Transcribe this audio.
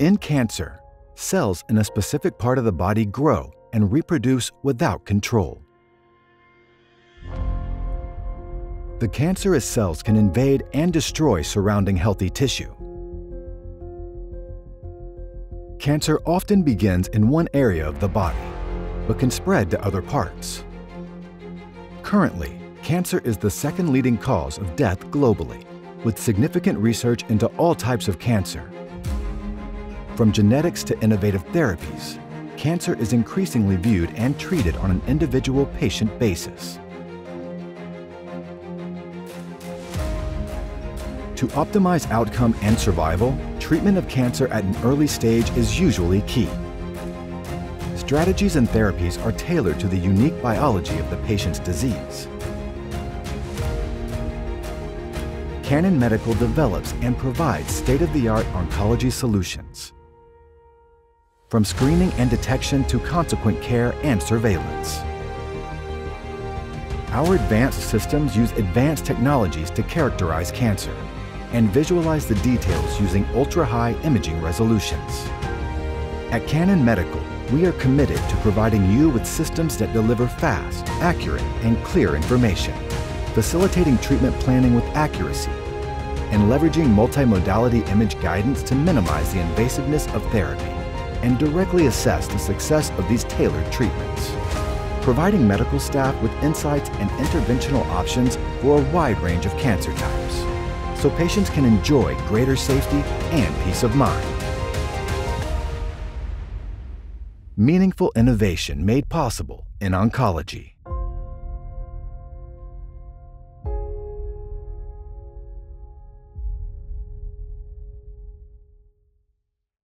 In cancer, cells in a specific part of the body grow and reproduce without control. The cancerous cells can invade and destroy surrounding healthy tissue. Cancer often begins in one area of the body, but can spread to other parts. Currently, cancer is the second leading cause of death globally, with significant research into all types of cancer. From genetics to innovative therapies, cancer is increasingly viewed and treated on an individual patient basis. To optimize outcome and survival, treatment of cancer at an early stage is usually key. Strategies and therapies are tailored to the unique biology of the patient's disease. Canon Medical develops and provides state-of-the-art oncology solutions. From screening and detection to consequent care and surveillance. Our advanced systems use advanced technologies to characterize cancer and visualize the details using ultra-high imaging resolutions. At Canon Medical, we are committed to providing you with systems that deliver fast, accurate, and clear information, facilitating treatment planning with accuracy, and leveraging multimodality image guidance to minimize the invasiveness of therapy and directly assess the success of these tailored treatments, providing medical staff with insights and interventional options for a wide range of cancer types so patients can enjoy greater safety and peace of mind. Meaningful innovation made possible in oncology.